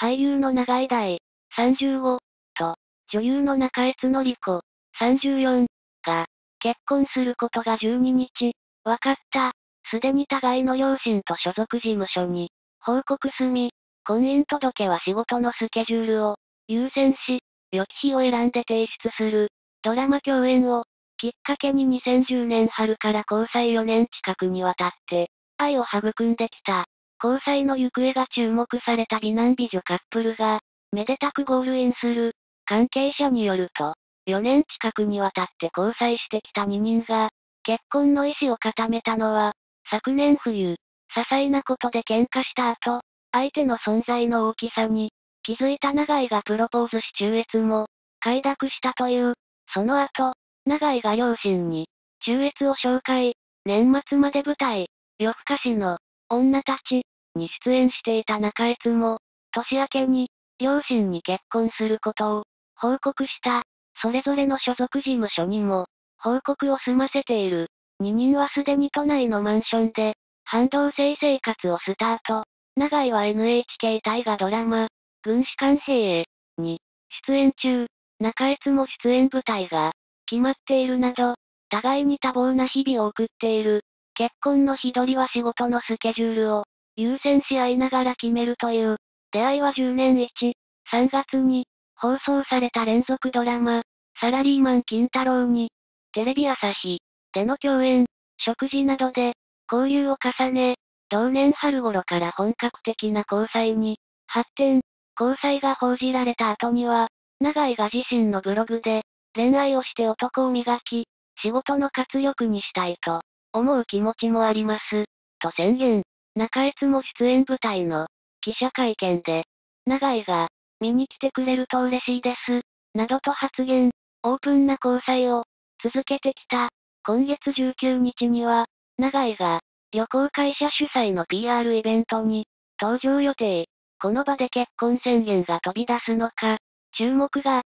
俳優の長井大、35、と、女優の中江津り子、34、が、結婚することが12日、分かった。すでに互いの両親と所属事務所に、報告済み、婚姻届は仕事のスケジュールを、優先し、予期日を選んで提出する、ドラマ共演を、きっかけに2010年春から交際4年近くにわたって、愛を育んできた。交際の行方が注目された美男美女カップルが、めでたくゴールインする。関係者によると、4年近くにわたって交際してきた2人が、結婚の意思を固めたのは、昨年冬、些細なことで喧嘩した後、相手の存在の大きさに、気づいた長井がプロポーズし中越も、快諾したという、その後、長井が両親に、中越を紹介、年末まで舞台、夜更かしの、女たち、に出演していた中越も、年明けに、両親に結婚することを、報告した。それぞれの所属事務所にも、報告を済ませている。二人はすでに都内のマンションで、半同棲生活をスタート。長井は NHK 大河ドラマ、軍師官兵へ、に、出演中。中越も出演舞台が、決まっているなど、互いに多忙な日々を送っている。結婚の日取りは仕事のスケジュールを、優先し合いながら決めるという、出会いは10年1、3月に、放送された連続ドラマ、サラリーマン金太郎に、テレビ朝日での共演、食事などで、交流を重ね、同年春頃から本格的な交際に、発展、交際が報じられた後には、長井が自身のブログで、恋愛をして男を磨き、仕事の活力にしたいと、思う気持ちもあります、と宣言。中越も出演舞台の記者会見で、長井が見に来てくれると嬉しいです、などと発言、オープンな交際を続けてきた。今月19日には、長井が旅行会社主催の PR イベントに登場予定。この場で結婚宣言が飛び出すのか、注目が。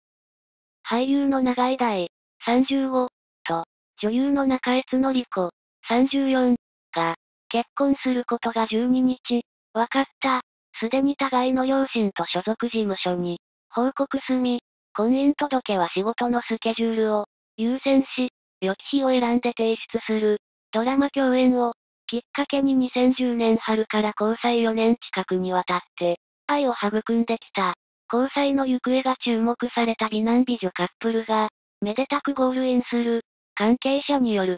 俳優の長井大、35、と、女優の中江津り子、34、が、結婚することが12日、分かった。すでに互いの両親と所属事務所に、報告済み、婚姻届は仕事のスケジュールを、優先し、予期日を選んで提出する、ドラマ共演を、きっかけに2010年春から交際4年近くにわたって、愛を育んできた、交際の行方が注目された美男美女カップルが、めでたくゴールインする、関係者による。